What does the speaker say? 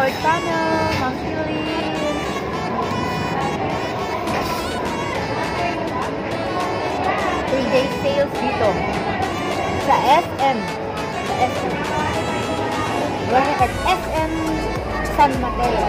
Lord Tunnel, Ma'am Phyllis. Three-day sales dito. Sa SM. Sa SM. We're at SM San Mateo.